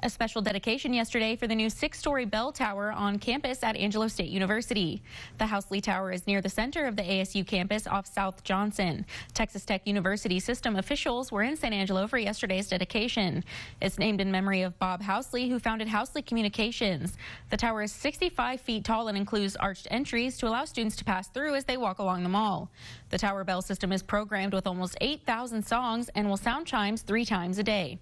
A special dedication yesterday for the new six-story bell tower on campus at Angelo State University. The Housley Tower is near the center of the ASU campus off South Johnson. Texas Tech University system officials were in San Angelo for yesterday's dedication. It's named in memory of Bob Housley, who founded Housley Communications. The tower is 65 feet tall and includes arched entries to allow students to pass through as they walk along the mall. The tower bell system is programmed with almost 8,000 songs and will sound chimes three times a day.